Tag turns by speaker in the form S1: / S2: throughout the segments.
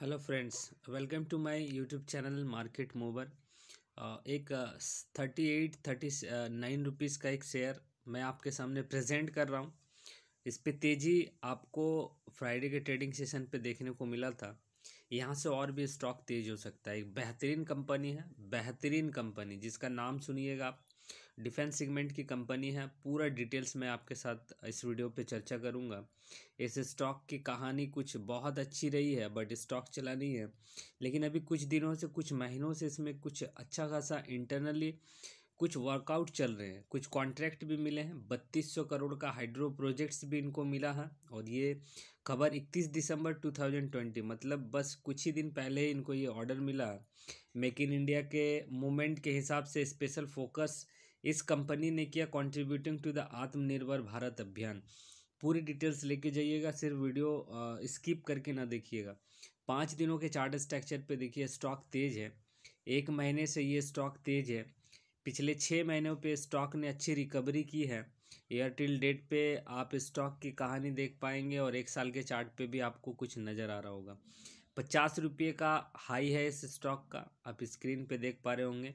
S1: Hello friends welcome to my YouTube channel market mover एक thirty eight thirty nine rupees का एक share मैं आपके सामने प्रेजेंट कर रहा हूँ। इस पे तेज़ी आपको फ्राइडे के ट्रेडिंग सेशन पे देखने को मिला था। यहाँ से और भी स्टॉक तेज हो सकता है। एक बेहतरीन कंपनी है, बेहतरीन कंपनी जिसका नाम सुनिएगा आप। डिफेंस सेगमेंट की कंपनी है, पूरा डिटेल्स मैं आपके साथ इस वीडियो पे चर्चा करूँगा। इस स्टॉक की कहानी कुछ बहुत अच्छी रही है, बट स्टॉक चला नहीं है। लेकिन अभी कुछ दिनों से, कुछ महीनों से इसमें कुछ अच्छा खासा इंटरनली कुछ वर्कआउट चल रहे हैं। कुछ कॉन्ट्रैक्ट भी मिले हैं, बत्तीस सौ करोड़ का हाइड्रो प्रोजेक्ट्स भी इनको मिला है। और ये खबर इकतीस दिसंबर टू थाउज़ेंड ट्वेंटी मतलब बस कुछ ही दिन पहले ही इनको ये ऑर्डर मिला। मेक इन इंडिया के मूवमेंट के हिसाब से स्पेशल फोकस इस कंपनी ने किया कंट्रीब्यूटिंग टू द आत्मनिर्भर भारत अभियान। पूरी डिटेल्स लेके जाइएगा, सिर्फ़ वीडियो स्किप करके ना देखिएगा। पाँच दिनों के चार्ट स्ट्रक्चर पे देखिए स्टॉक तेज है। एक महीने से ये स्टॉक तेज है। पिछले छः महीनों पे स्टॉक ने अच्छी रिकवरी की है। एयरटेल डेट पे आप स्टॉक की कहानी देख पाएँगे और एक साल के चार्ट पे भी आपको कुछ नज़र आ रहा होगा। पचास रुपये का हाई है इस स्टॉक का। आप स्क्रीन पे देख पा रहे होंगे।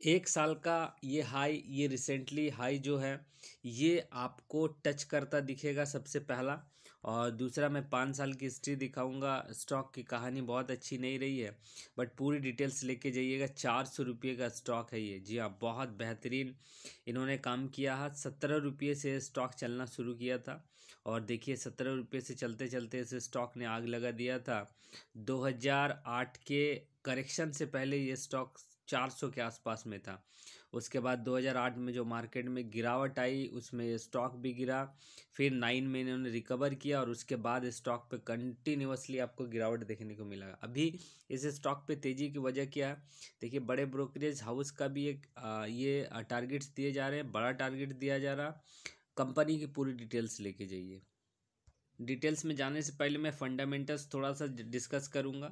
S1: एक साल का ये हाई ये रिसेंटली हाई जो है, ये आपको टच करता दिखेगा सबसे पहला। और दूसरा मैं पाँच साल की हिस्ट्री दिखाऊँगा स्टॉक की कहानी बहुत अच्छी नहीं रही है बट पूरी डिटेल्स लेके जाइएगा, चार सौ रुपये का स्टॉक है ये। जी हाँ बहुत बेहतरीन। इन्होंने काम किया है, सत्रह रुपये से स्टॉक चलना शुरू किया था। और देखिए, सत्रह रुपये से चलते चलते इस स्टॉक ने आग लगा दिया था। 2008 के करेक्शन से पहले ये स्टॉक चार सौ के आसपास में था। उसके बाद 2008 में जो मार्केट में गिरावट आई उसमें स्टॉक भी गिरा। फिर नाइन में इन्होंने रिकवर किया और उसके बाद स्टॉक पे कंटिन्यूसली आपको गिरावट देखने को मिला। अभी इस स्टॉक पे तेज़ी की वजह क्या देखिए बड़े ब्रोकरेज हाउस का भी एक आ, ये टारगेट्स दिए जा रहे हैं बड़ा टारगेट दिया जा रहा। कंपनी की पूरी डिटेल्स लेके जाइए। डिटेल्स में जाने से पहले मैं फंडामेंटल्स थोड़ा सा डिस्कस करूँगा।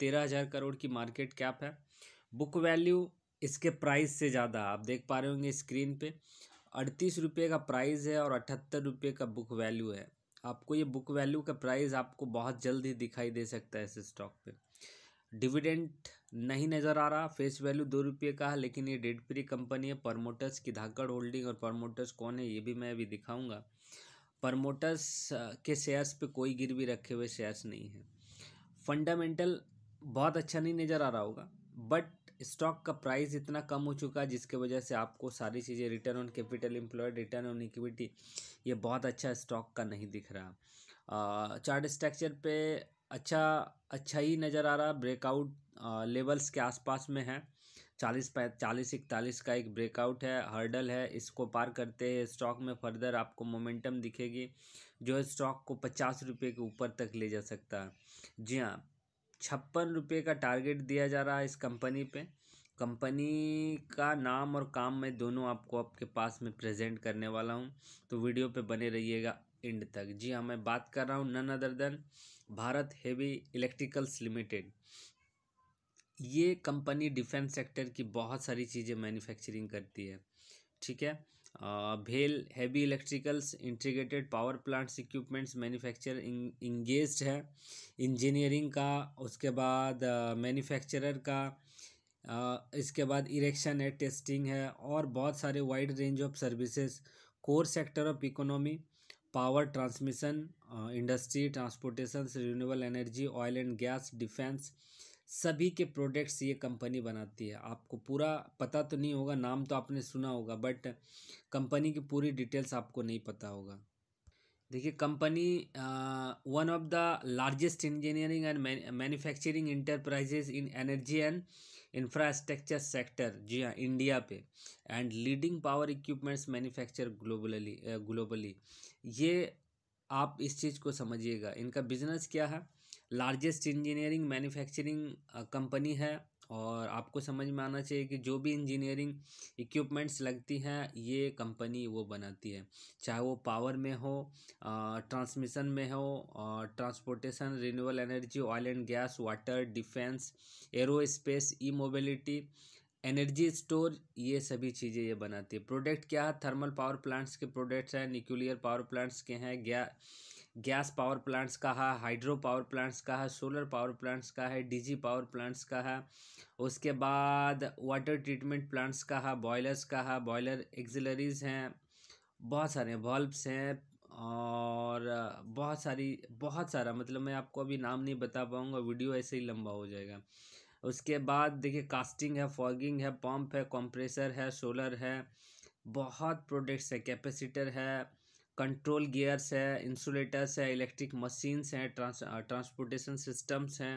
S1: तेरह हज़ार करोड़ की मार्केट कैप है। बुक वैल्यू इसके प्राइस से ज़्यादा, आप देख पा रहे होंगे स्क्रीन पे। अड़तीस रुपये का प्राइस है और अठहत्तर रुपये का बुक वैल्यू है। आपको ये बुक वैल्यू का प्राइस आपको बहुत जल्द ही दिखाई दे सकता है इस स्टॉक पे। डिविडेंड नहीं नज़र आ रहा, फेस वैल्यू दो रुपये का है, लेकिन ये डेट फ्री कंपनी है परमोटर्स की धाकड़ होल्डिंग और परमोटर्स कौन है, ये भी मैं अभी दिखाऊँगा। परमोटर्स के शेयर्स पे कोई गिरवी रखे हुए शेयर्स नहीं है। फंडामेंटल बहुत अच्छा नहीं नज़र आ रहा होगा। बट स्टॉक का प्राइस इतना कम हो चुका है, जिसके वजह से आपको सारी चीज़ें return on capital employed return on equity ये बहुत अच्छा स्टॉक का नहीं दिख रहा। चार्ट स्ट्रक्चर पे अच्छा अच्छा ही नज़र आ रहा ब्रेकआउट लेवल्स के आसपास में है। चालीस पै, चालीस, इकतालीस का एक ब्रेकआउट है हर्डल है, इसको पार करते हैं स्टॉक में फर्दर आपको मोमेंटम दिखेगी, जो स्टॉक को पचास रुपये के ऊपर तक ले जा सकता है। जी हाँ छप्पन रुपये का टारगेट दिया जा रहा है इस कंपनी पे। कंपनी का नाम और काम मैं दोनों आपको आपके पास में प्रेजेंट करने वाला हूँ। तो वीडियो पे बने रहिएगा एंड तक। जी हाँ मैं बात कर रहा हूँ none other than Bharat heavy electricals limited ये कंपनी डिफेंस सेक्टर की बहुत सारी चीज़ें मैन्युफैक्चरिंग करती है। ठीक है? भेल heavy electricals integrated power plants equipments manufacture engage है। इंजीनियरिंग का उसके बाद मैन्युफैक्चरर का uh, इसके बाद इरेक्शन है टेस्टिंग है और बहुत सारे wide range of services core sector of economy power transmission industry transportation renewable energy oil and gas defence सभी के प्रोडक्ट्स ये कंपनी बनाती है। आपको पूरा पता तो नहीं होगा, नाम तो आपने सुना होगा, बट कंपनी की पूरी डिटेल्स आपको नहीं पता होगा। देखिए, company one of the largest engineering and manufacturing enterprises in energy and infrastructure sector जी हाँ इंडिया पे and leading power equipments manufacture globally globally ये आप इस चीज़ को समझिएगा। इनका बिज़नेस क्या है? लार्जेस्ट इंजीनियरिंग मैन्युफैक्चरिंग कंपनी है और आपको समझ में आना चाहिए कि जो भी इंजीनियरिंग इक्विपमेंट्स लगती हैं, ये कंपनी वो बनाती है। चाहे वो पावर में हो ट्रांसमिशन में हो transportation, renewable energy, oil and gas, water, defence, aerospace E mobility energy store, ये सभी चीज़ें ये बनाती है। प्रोडक्ट क्या है? थर्मल पावर प्लांट्स के प्रोडक्ट्स हैं, न्यूक्लियर पावर प्लांट्स के हैं गैस गैस पावर प्लांट्स का है, हाइड्रो पावर प्लांट्स का है, सोलर पावर प्लांट्स का है, डीजी पावर प्लांट्स का है। उसके बाद वाटर ट्रीटमेंट प्लांट्स का है, बॉयलर्स का है, बॉयलर एक्सिलरीज हैं, बहुत सारे बल्ब्स हैं और बहुत सारी, बहुत सारा मतलब मैं आपको अभी नाम नहीं बता पाऊँगा, वीडियो ऐसे ही लंबा हो जाएगा। उसके बाद देखिए, कास्टिंग है, फॉगिंग है, पंप है, कंप्रेसर है, सोलर है, बहुत प्रोडक्ट्स है, कैपेसिटर है कंट्रोल गियर्स है, इंसुलेटर्स है, इलेक्ट्रिक मशीन्स हैं, ट्रांस ट्रांसपोर्टेशन सिस्टम्स हैं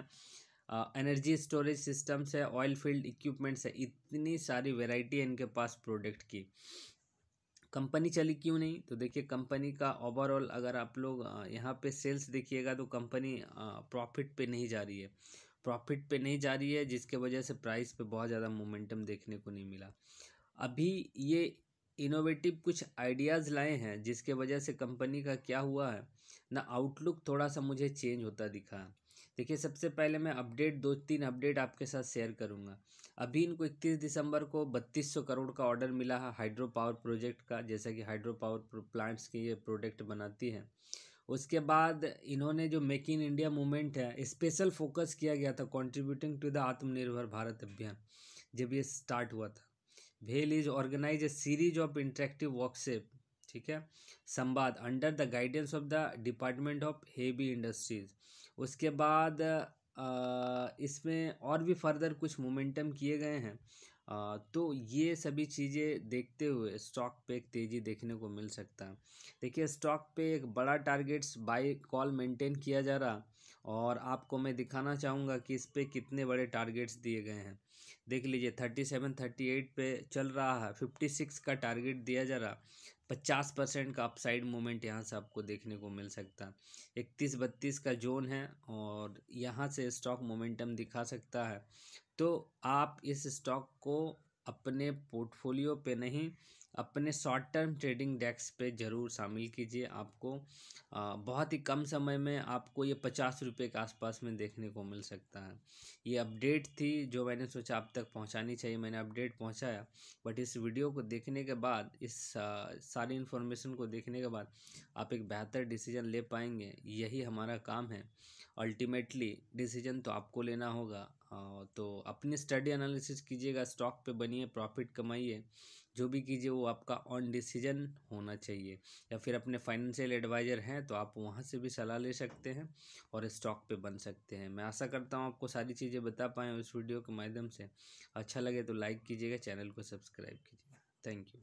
S1: एनर्जी स्टोरेज सिस्टम्स है, ऑयल फ़ील्ड इक्विपमेंट्स है, इतनी सारी वेराइटी है इनके पास प्रोडक्ट की। कंपनी चली क्यों नहीं? तो देखिए, कंपनी का ओवरऑल अगर आप लोग यहाँ पे सेल्स देखिएगा तो कंपनी प्रॉफिट पे नहीं जा रही है। प्रॉफिट पे नहीं जा रही है, जिसके वजह से प्राइस पे बहुत ज़्यादा मोमेंटम देखने को नहीं मिला। अभी ये इनोवेटिव कुछ आइडियाज़ लाए हैं, जिसके वजह से कंपनी का क्या हुआ है? ना आउटलुक थोड़ा सा मुझे चेंज होता दिखा। है देखिए, सबसे पहले मैं अपडेट दो तीन अपडेट आपके साथ शेयर करूँगा। अभी इनको इकतीस दिसंबर को बत्तीस सौ करोड़ का ऑर्डर मिला है हाइड्रो पावर प्रोजेक्ट का, जैसा कि हाइड्रो पावर प्लांट्स के ये प्रोडक्ट बनाती हैं। उसके बाद इन्होंने जो मेक इन इंडिया मूवमेंट है स्पेशल फोकस किया गया था कंट्रीब्यूटिंग टू द आत्मनिर्भर भारत अभियान, जब ये स्टार्ट हुआ था। भेल is organise a series of interactive workshop, ठीक है? Samvad under the guidance of the department of heavy industries उसके बाद इसमें और भी फर्दर कुछ मोमेंटम किए गए हैं। तो ये सभी चीज़ें देखते हुए स्टॉक पे एक तेज़ी देखने को मिल सकता है। देखिए स्टॉक पे एक बड़ा टारगेट्स बाई कॉल मेंटेन किया जा रहा और आपको मैं दिखाना चाहूँगा कि इस पर कितने बड़े टारगेट्स दिए गए हैं। देख लीजिए थर्टी सेवन थर्टी एट पे चल रहा है फिफ्टी सिक्स का टारगेट दिया जा रहा, पचास परसेंट का अपसाइड मूवमेंट यहाँ से आपको देखने को मिल सकता है। इकतीस, बत्तीस का जोन है और यहाँ से स्टॉक मोमेंटम दिखा सकता है। तो आप इस स्टॉक को अपने पोर्टफोलियो पे नहीं अपने शॉर्ट टर्म ट्रेडिंग डेस्क पे ज़रूर शामिल कीजिए। आपको बहुत ही कम समय में आपको ये पचास रुपये के आसपास में देखने को मिल सकता है। ये अपडेट थी जो मैंने सोचा आप तक पहुंचानी चाहिए, मैंने अपडेट पहुँचाया। बट इस वीडियो को देखने के बाद, इस सारी इन्फॉर्मेशन को देखने के बाद आप एक बेहतर डिसीज़न ले पाएँगे। यही हमारा काम है। अल्टीमेटली डिसीज़न तो आपको लेना होगा। तो अपनी स्टडी एनालिसिस कीजिएगा स्टॉक पे बनिए प्रॉफिट कमाइए। जो भी कीजिए वो आपका ऑन डिसीज़न होना चाहिए। या फिर अपने फाइनेंशियल एडवाइज़र हैं तो आप वहाँ से भी सलाह ले सकते हैं और स्टॉक पे बन सकते हैं। मैं आशा करता हूँ आपको सारी चीज़ें बता पाएँ उस वीडियो के माध्यम से। अच्छा लगे तो लाइक कीजिएगा चैनल को सब्सक्राइब कीजिएगा। Thank you